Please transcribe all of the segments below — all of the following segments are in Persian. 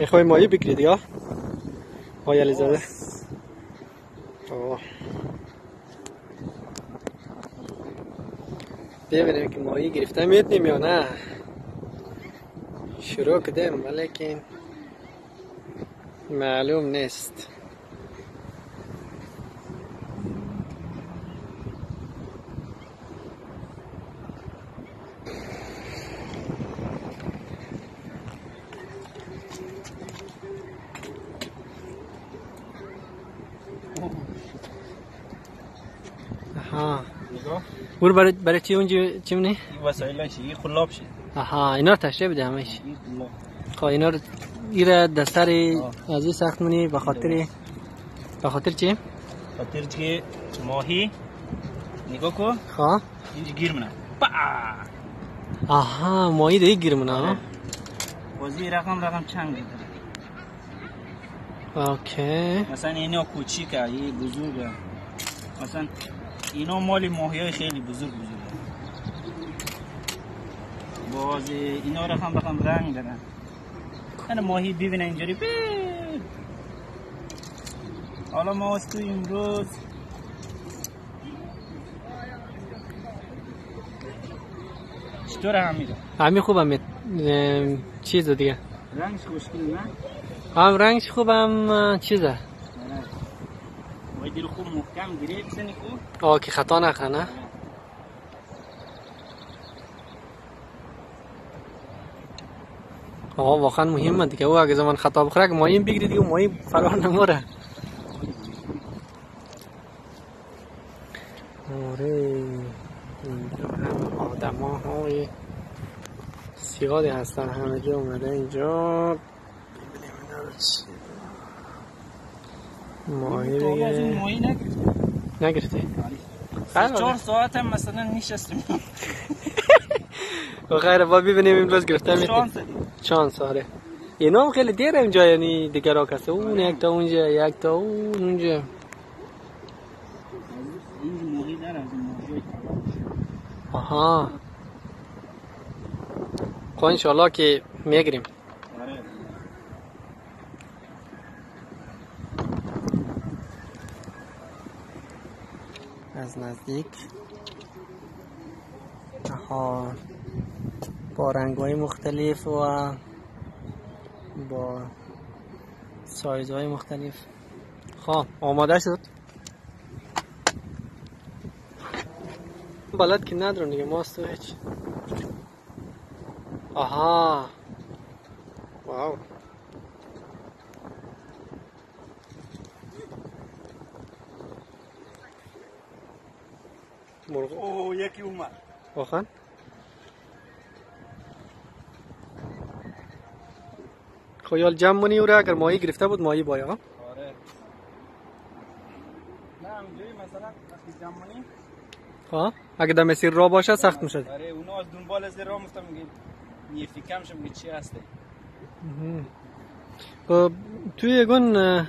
می‌خوای ماهی بگیرید یا آقای علیزاده. ببینیم که ماهی گرفته میتنیم یا نه. شروع کردیم ولیکن معلوم نیست. برو برای برای چی اونجا چی منی؟ وسایلش این خلاب شد آها اینا رو تشریح بده همش. خب اینا رو ایره دستر از این سخت منی به خاطر به خاطر چی؟ خاطر که ماهی. نگاه کو خب. اینجا گیر منه آها ماهی دیگه گیر منه بازی رقم رقم چند گیر اوکی. مثلا اینا کوچیکه این بزرگه. مثلا اینا مال ماهی های خیلی بزرگ بزرگ. باز اینا رقم رقم رنگ دارن من ماهی ببینه اینجوری. بی. حالا ما از تو امروز چطور همیده همین خوبم. چیز دیگه. رنگش خوشگل نه؟ هم رنگش خوبم چیزه. دیر خوب محکم گیره بزنی خوب آه که خطا نکنه. آقا واقعا مهمه دیگه. او اگه زمان خطا بخوره که ماهی بگیری دیگه ماهی فرار نموره. آره اینجا هم آدم های زیادی هستن. همه جا اومده اینجا. ببینیم اینا رو چی. ماهی دیگه ماهی نگرفتی؟ نگرفتی؟ چهار ساعت هم مثلا نشستیم و خیره با ببینیم امروز گرفته میتیم شانس چانس آره اینا هم خیلی دیر اینجا یعنی دیگر را کسه. اون یک تا اونجا یک تا اون اونجا. این از این آها. خب انشالله که میگریم از نزدیک. آها. با رنگ های مختلف و با سایز های مختلف. خب آماده شد. بلد که ندارم دیگه ماست و هیچ. آها. واو. مرغ. اوه یکی اومد. واقعا؟ خیال جمع منی او را اگر ماهی گرفته بود ماهی بایا آره. نه همینجوری مثلا وقتی جمعانی ها؟ اگه در مسیر را باشه سخت می‌شد. آره اونا از دنبال از راه مفتم میگه یه فکرم شم میگه چی هسته خب توی یگون اه،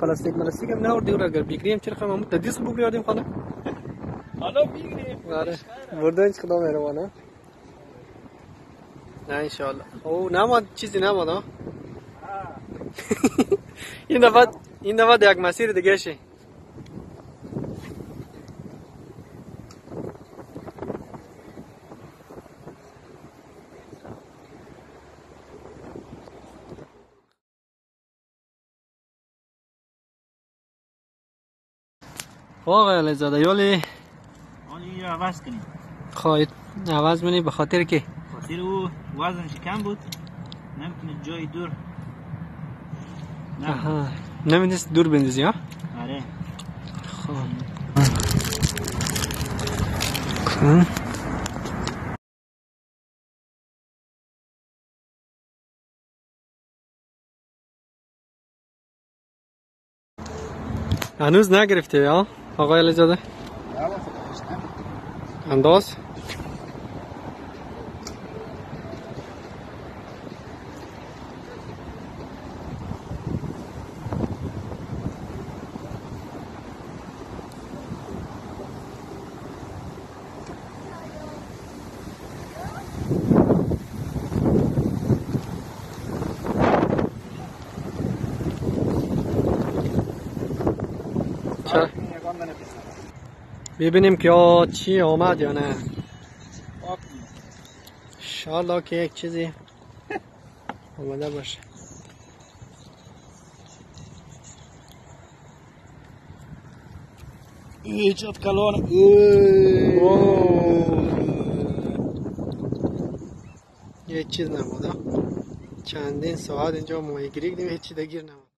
پلاستیک ملاستیک هم نوردی او را اگر بگیریم چرا خواهم همون تدیس بگیردیم خانه حالا بگیریم آره. برده اینچ خدا مهربانه؟ نه انشالله او نماد چیزی نماد ها؟ این دفعه این دفعه یک مسیر دیگه شی. خب آقای علیزاده یالی؟ عوض کنیم خواهید عوض منی به خاطر که؟ خاطر او وزنش کم بود. نمی‌تونه جای دور. آها. نمی‌دونست دور بندازی ها؟ آره. خب. هنوز نگرفته ها؟ آقای علیزاده؟ and those Sure. ببینیم که چی آمد یا نه شالا که یک چیزی آمده باشه ایجاد کلان یک چیز نبوده چندین ساعت اینجا ماهیگیری کردیم هیچی دگیر نبود